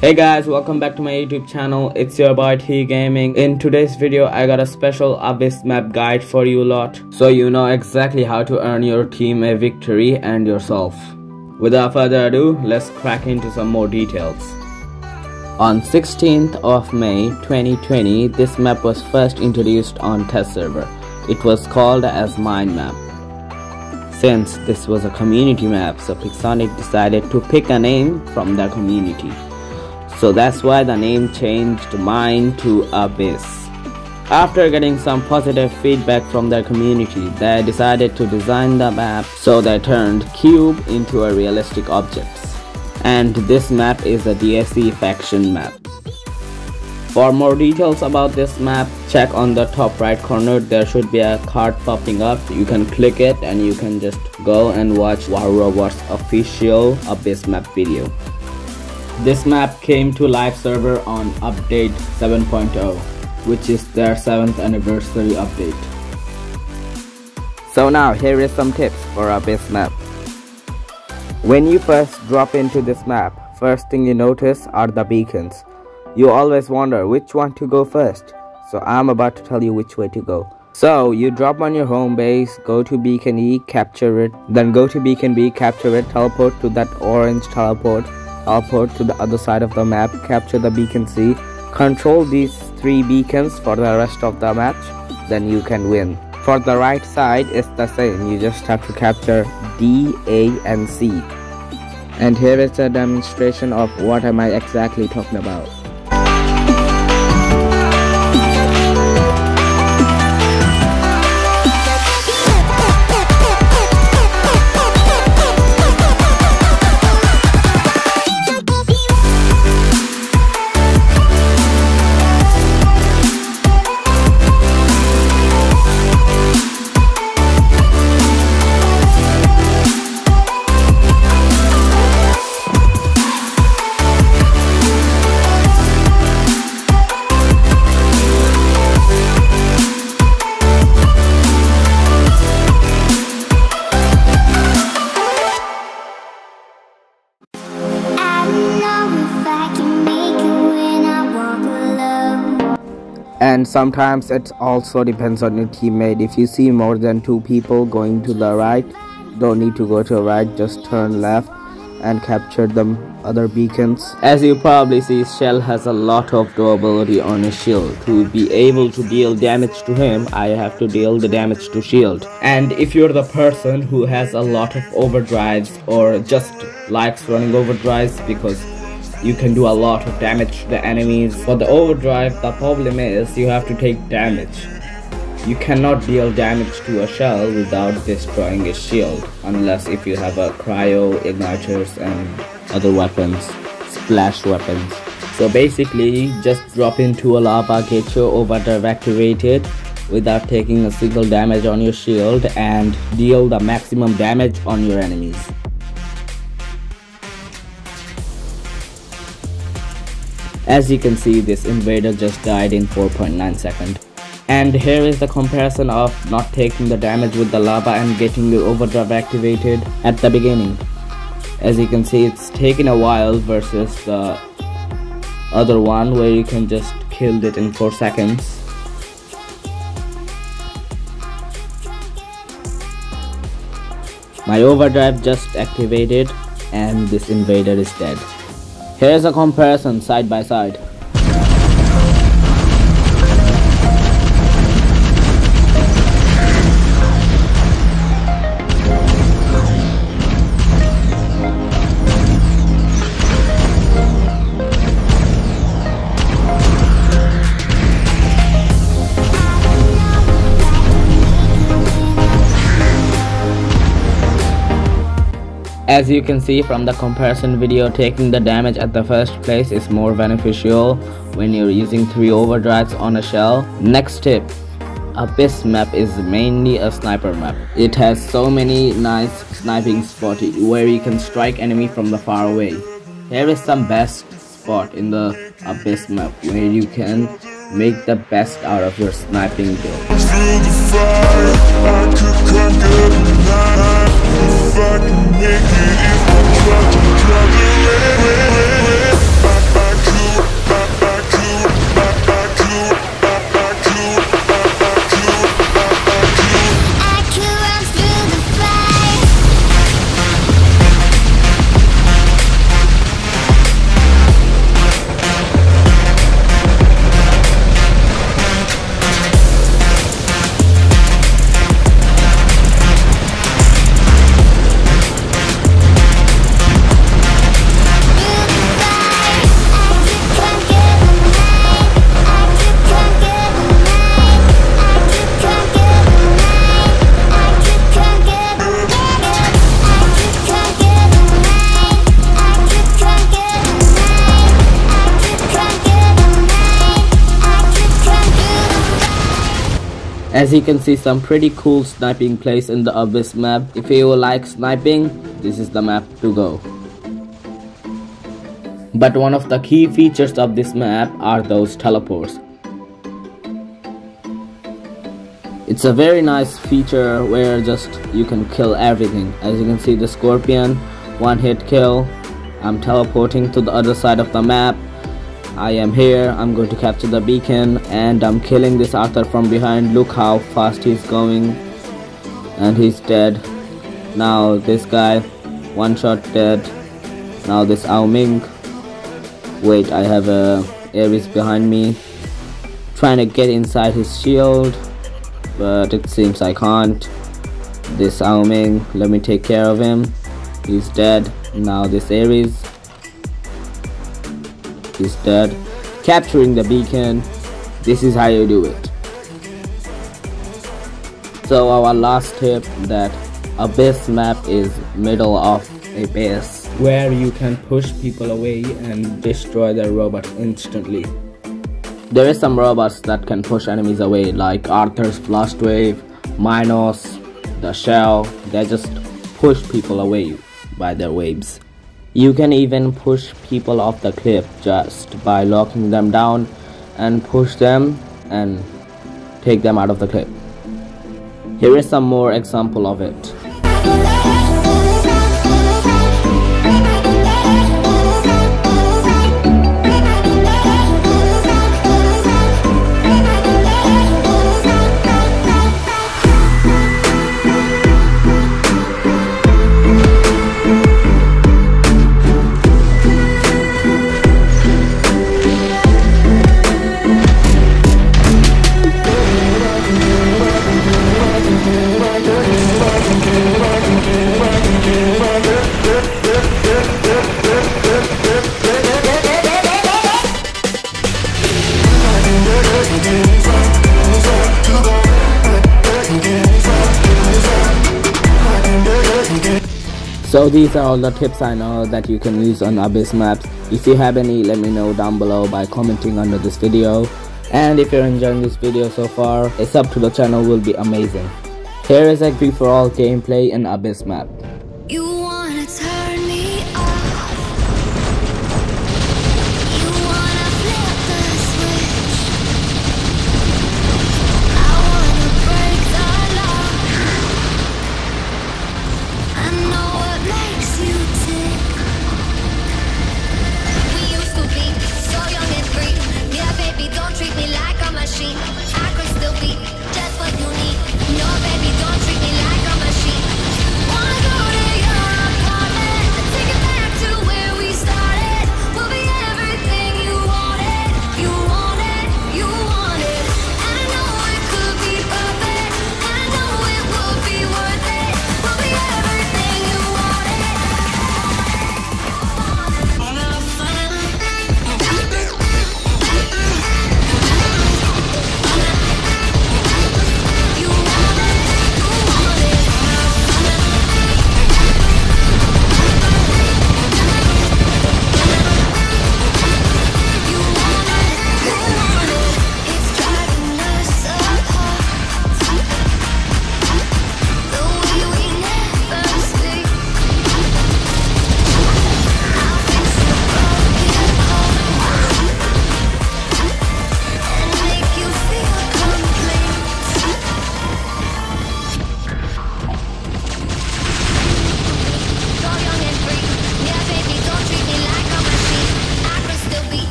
Hey guys, welcome back to my YouTube channel. It's your boy T Gaming. In today's video, I got a special Abyss map guide for you lot. So you know exactly how to earn your team a victory and yourself. Without further ado, let's crack into some more details. On 16th of May 2020, this map was first introduced on test server. It was called as Mine Map. Since this was a community map, so Pixonic decided to pick a name from the community. So that's why the name changed mine to Abyss. After getting some positive feedback from their community, they decided to design the map so they turned cube into a realistic object. And this map is a DSC faction map. For more details about this map, check on the top right corner there should be a card popping up. You can click it and you can just go and watch War Robots official Abyss map video. This map came to live server on update 7.0, which is their 7th anniversary update. So now here is some tips for our base map. When you first drop into this map, first thing you notice are the beacons. You always wonder which one to go first, so I'm about to tell you which way to go. So you drop on your home base, go to beacon E, capture it, then go to beacon B, capture it, teleport to that orange teleport, teleport to the other side of the map, capture the beacon C, control these three beacons for the rest of the match, then you can win. For the right side, it's the same, you just have to capture D, A and C. And here is a demonstration of what am I exactly talking about. Sometimes it also depends on your teammate. If you see more than two people going to the right don't need to go to the right just turn left and capture them other beacons. As you probably see shell has a lot of durability on his shield. To be able to deal damage to him i have to deal the damage to shield. And if you're the person who has a lot of overdrives or just likes running overdrives because you can do a lot of damage to the enemies. For the overdrive, the problem is you have to take damage. You cannot deal damage to a shell without destroying a shield, unless if you have a cryo, igniters and other weapons, splash weapons. So basically, just drop into a lava, get your overdrive activated without taking a single damage on your shield and deal the maximum damage on your enemies. As you can see, this invader just died in 4.9 seconds. And here is the comparison of not taking the damage with the lava and getting the overdrive activated at the beginning. As you can see, it's taken a while versus the other one where you can just kill it in 4 seconds. My overdrive just activated and this invader is dead. Here's a comparison side by side. As you can see from the comparison video, taking the damage at the first place is more beneficial when you're using 3 overdrives on a shell. Next tip, Abyss map is mainly a sniper map. It has so many nice sniping spots where you can strike enemy from the far away. Here is some best spot in the Abyss map where you can make the best out of your sniping build. As you can see some pretty cool sniping place in the Abyss map. If you like sniping, this is the map to go. But one of the key features of this map are those teleports. It's a very nice feature where just you can kill everything. As you can see the scorpion, one hit kill. I'm teleporting to the other side of the map I am here, I'm going to capture the beacon and I'm killing this Arthur from behind. Look how fast he's going. And he's dead. Now this guy, one shot dead. Now this Ao Ming. Wait, I have a Ares behind me. Trying to get inside his shield. But it seems I can't. This Ao Ming, let me take care of him. He's dead. Now this Ares is dead. Capturing the beacon. This is how you do it. So our last tip that Abyss map is middle of a base where you can push people away and destroy their robots instantly. There is some robots that can push enemies away like Arthur's Blast Wave, Minos, the Shell, they just push people away by their waves. You can even push people off the cliff just by locking them down and push them and take them out of the cliff. Here is some more example of it. So these are all the tips I know that you can use on Abyss maps. If you have any, let me know down below by commenting under this video. And if you're enjoying this video so far, a sub to the channel will be amazing. Here is a free for all gameplay in Abyss map.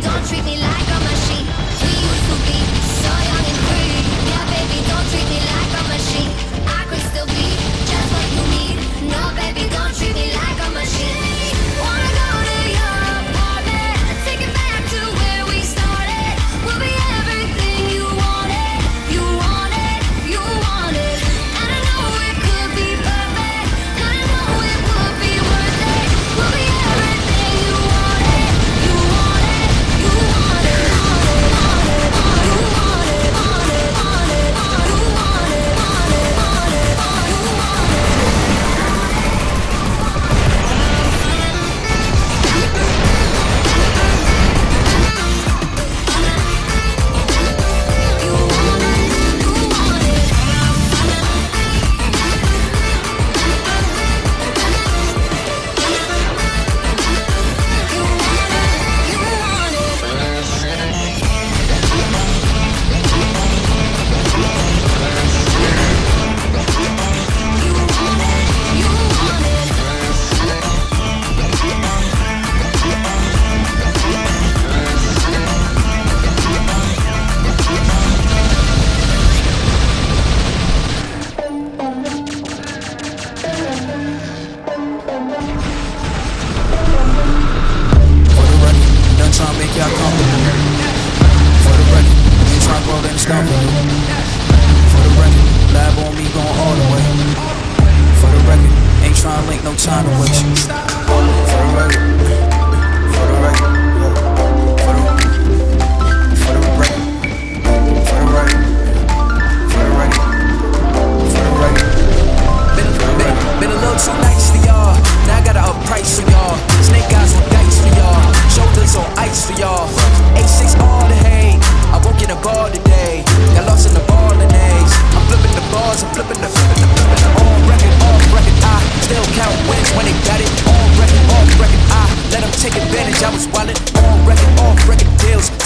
don't treat me like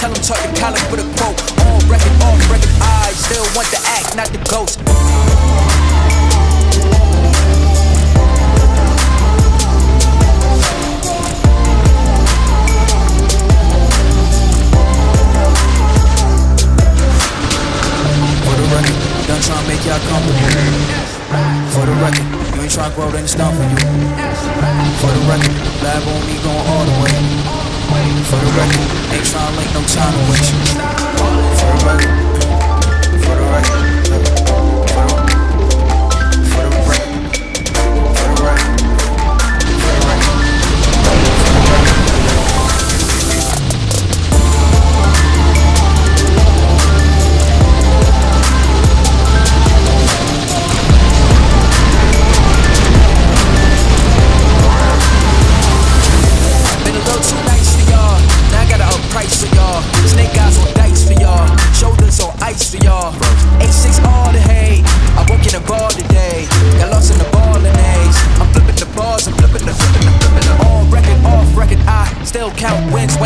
tell them tuck the collar with a quote. On record, record, I still want the act, not the ghost. Done make y'all comfortable. For the record, you ain't tryna grow, then it's done for you. For the record, lab on me time to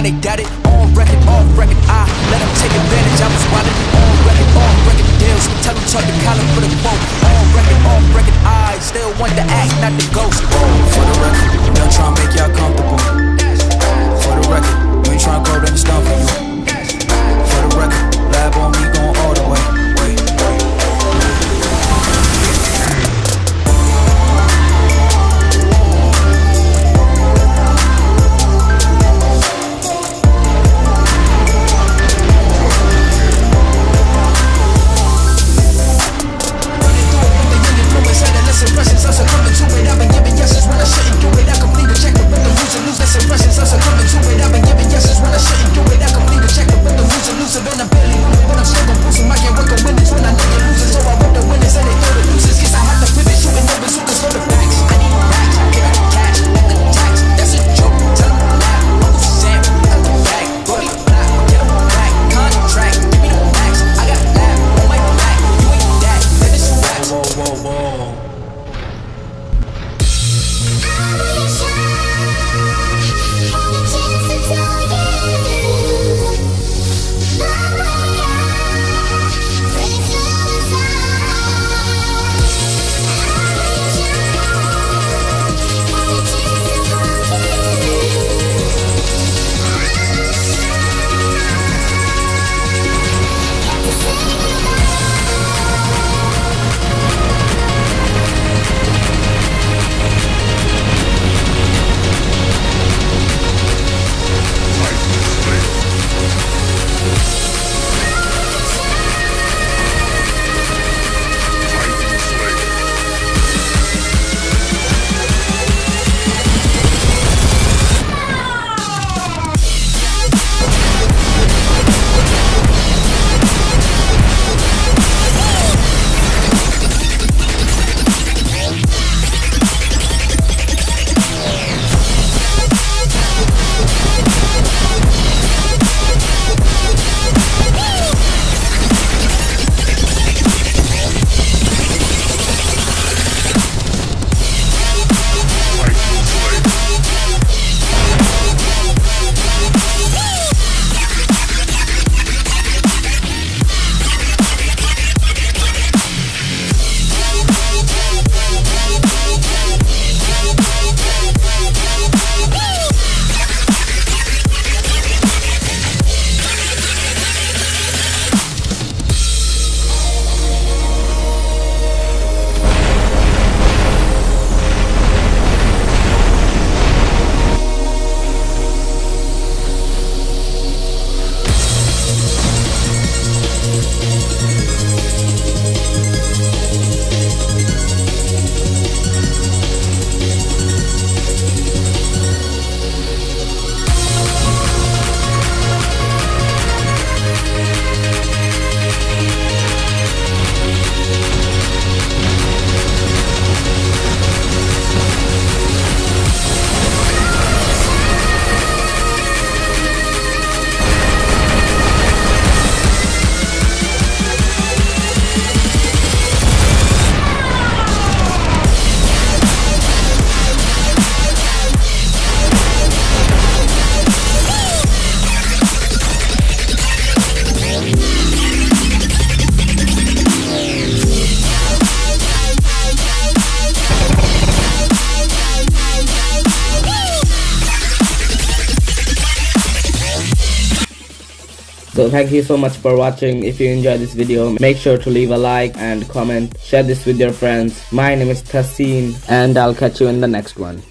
they got it. So thank you so much for watching. If you enjoyed this video, make sure to leave a like and comment. Share this with your friends. My name is Tahsin and I'll catch you in the next one.